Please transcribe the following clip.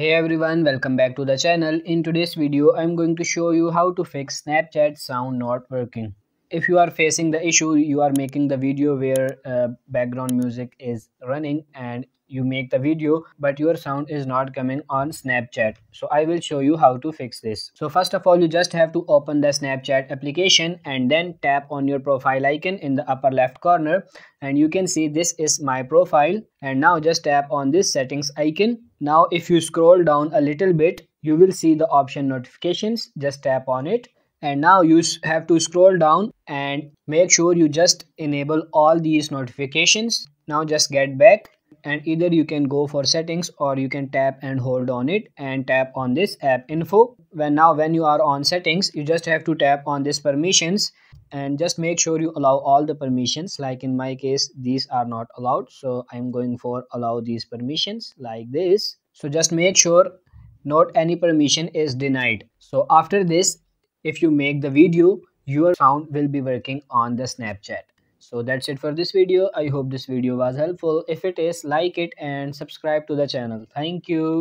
Hey everyone, welcome back to the channel. In today's video, I'm going to show you how to fix Snapchat sound not working. If you are facing the issue, you are making the video where uh, background music is running and you make the video but your sound is not coming on snapchat. So i will show you how to fix this. So first of all you just have to open the snapchat application and then tap on your profile icon in the upper left corner. And you can see this is my profile. And now just tap on this settings icon now if you scroll down a little bit, you will see the option notifications. Just tap on it. And now you have to scroll down and make sure you just enable all these notifications. Now just get back and either you can go for settings or you can tap and hold on it and tap on this app info when now when you are on settings you just have to tap on this permissions and just make sure you allow all the permissions. Like in my case these are not allowed. So i'm going for allow these permissions like this. So just make sure not any permission is denied. So after this if you make the video your sound will be working on the snapchat. So that's it for this video. I hope this video was helpful. If it is like it and subscribe to the channel. Thank you